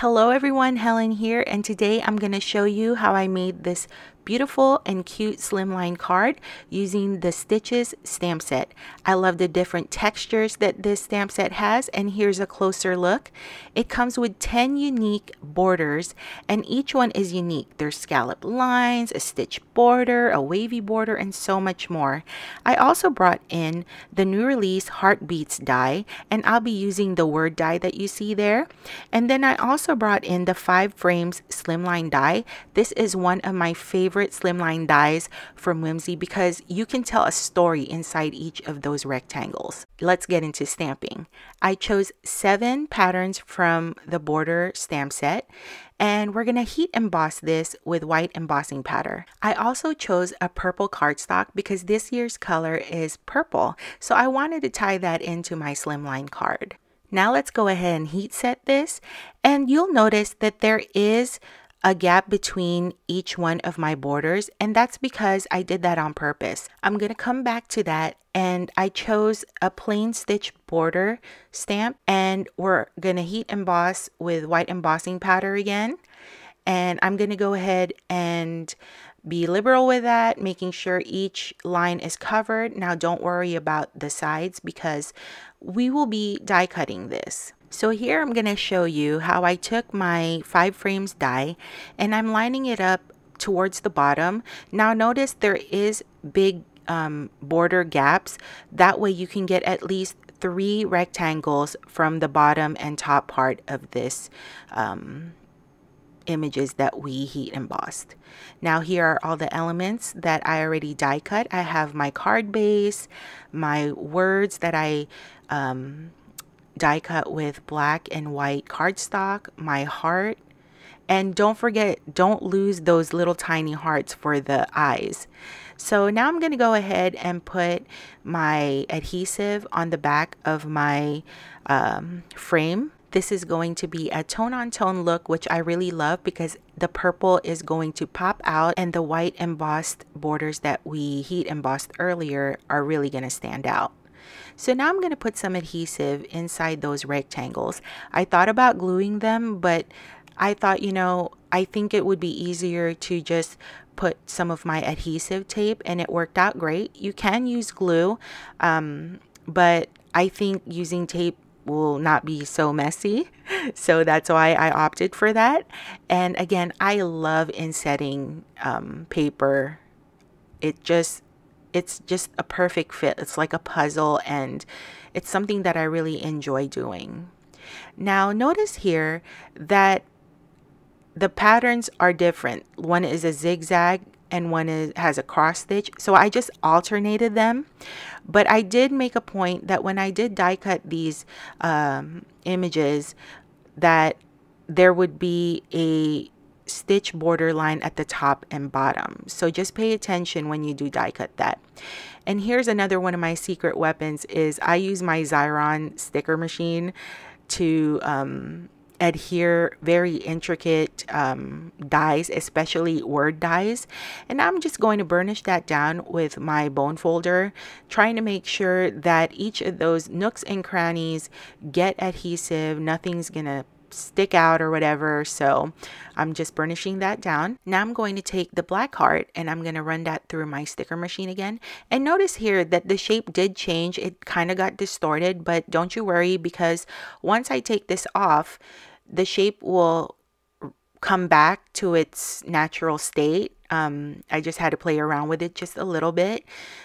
Hello everyone, Helen here, and today I'm going to show you how I made this beautiful and cute slimline card using the Stitches stamp set. I love the different textures that this stamp set has and here's a closer look. It comes with 10 unique borders and each one is unique. There's scallop lines, a stitch border, a wavy border, and so much more. I also brought in the new release Heartbeats die and I'll be using the word die that you see there. And then I also brought in the 5 frames slimline die. This is one of my favorite favorite slimline dies from Whimsy because you can tell a story inside each of those rectangles. Let's get into stamping. I chose seven patterns from the border stamp set and we're going to heat emboss this with white embossing powder. I also chose a purple cardstock because this year's color is purple, so I wanted to tie that into my slimline card. Now let's go ahead and heat set this and you'll notice that there is a gap between each one of my borders and that's because I did that on purpose. I'm to come back to that and I chose a plain stitch border stamp and we're to heat emboss with white embossing powder again and I'm to go ahead and be liberal with that, making sure each line is covered. Now don't worry about the sides because we will be die cutting this. So here I'm going to show you how I took my 5 frames die and I'm lining it up towards the bottom. Now notice there is big um, border gaps. That way you can get at least three rectangles from the bottom and top part of this um, images that we heat embossed. Now here are all the elements that I already die cut. I have my card base, my words that I um, die cut with black and white cardstock, my heart, and don't forget, don't lose those little tiny hearts for the eyes. So now I'm going to go ahead and put my adhesive on the back of my um, frame. This is going to be a tone on tone look, which I really love because the purple is going to pop out and the white embossed borders that we heat embossed earlier are really going to stand out. So now I'm going to put some adhesive inside those rectangles. I thought about gluing them, but I thought, you know, I think it would be easier to just put some of my adhesive tape and it worked out great. You can use glue, um, but I think using tape will not be so messy. So that's why I opted for that. And again, I love insetting um, paper. It just it's just a perfect fit. It's like a puzzle and it's something that I really enjoy doing. Now notice here that the patterns are different. One is a zigzag and one is, has a cross stitch. So I just alternated them. But I did make a point that when I did die cut these um, images that there would be a stitch border line at the top and bottom. So just pay attention when you do die cut that. And here's another one of my secret weapons is I use my Xyron sticker machine to um, adhere very intricate um, dies, especially word dies. And I'm just going to burnish that down with my bone folder, trying to make sure that each of those nooks and crannies get adhesive. Nothing's going to stick out or whatever. So I'm just burnishing that down. Now I'm going to take the black heart and I'm going to run that through my sticker machine again. And notice here that the shape did change. It kind of got distorted, but don't you worry because once I take this off, the shape will come back to its natural state. Um, I just had to play around with it just a little bit.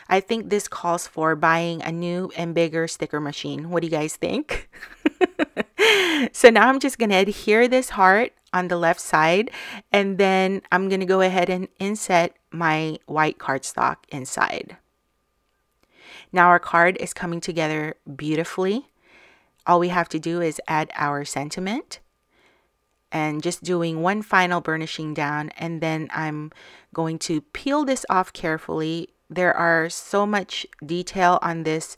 I think this calls for buying a new and bigger sticker machine. What do you guys think? so now I'm just going to adhere this heart on the left side and then I'm going to go ahead and inset my white cardstock inside. Now our card is coming together beautifully. All we have to do is add our sentiment and just doing one final burnishing down and then I'm going to peel this off carefully. There are so much detail on this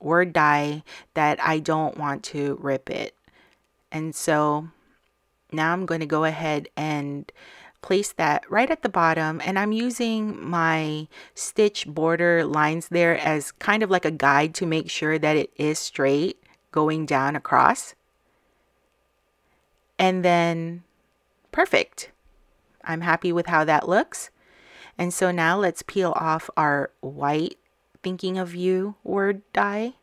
word die that I don't want to rip it. And so now I'm going to go ahead and place that right at the bottom and I'm using my stitch border lines there as kind of like a guide to make sure that it is straight going down across. And then, perfect. I'm happy with how that looks. And so now let's peel off our white thinking of you word die.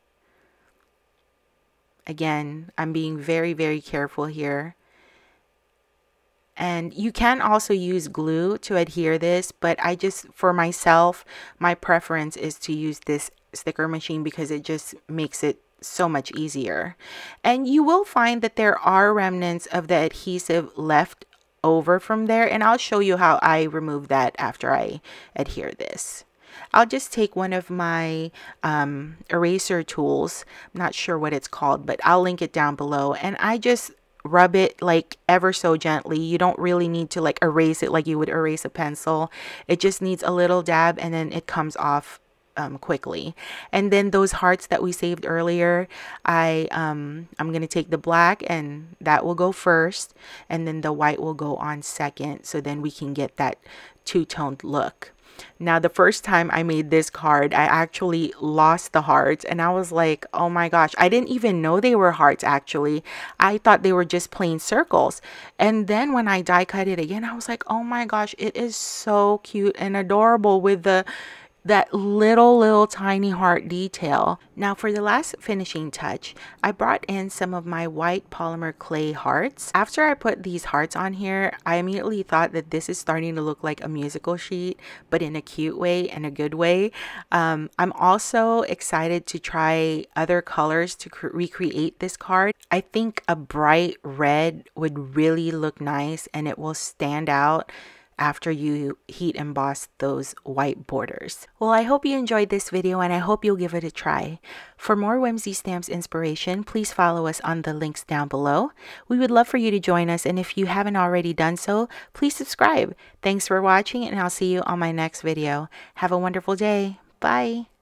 Again, I'm being very, very careful here. And you can also use glue to adhere this, but I just, for myself, my preference is to use this sticker machine because it just makes it so much easier. And you will find that there are remnants of the adhesive left over from there and I'll show you how I remove that after I adhere this. I'll just take one of my um, eraser tools. I'm not sure what it's called, but I'll link it down below. And I just rub it like ever so gently. You don't really need to like erase it like you would erase a pencil. It just needs a little dab and then it comes off um, quickly. And then those hearts that we saved earlier, I um, I'm gonna take the black and that will go first, and then the white will go on second. So then we can get that two-toned look. Now, the first time I made this card, I actually lost the hearts and I was like, oh my gosh, I didn't even know they were hearts actually. I thought they were just plain circles. And then when I die cut it again, I was like, oh my gosh, it is so cute and adorable with the that little, little tiny heart detail. Now for the last finishing touch, I brought in some of my white polymer clay hearts. After I put these hearts on here, I immediately thought that this is starting to look like a musical sheet, but in a cute way and a good way. Um, I'm also excited to try other colors to recreate this card. I think a bright red would really look nice and it will stand out after you heat emboss those white borders. Well, I hope you enjoyed this video and I hope you'll give it a try. For more Whimsy Stamps inspiration, please follow us on the links down below. We would love for you to join us and if you haven't already done so, please subscribe. Thanks for watching and I'll see you on my next video. Have a wonderful day. Bye.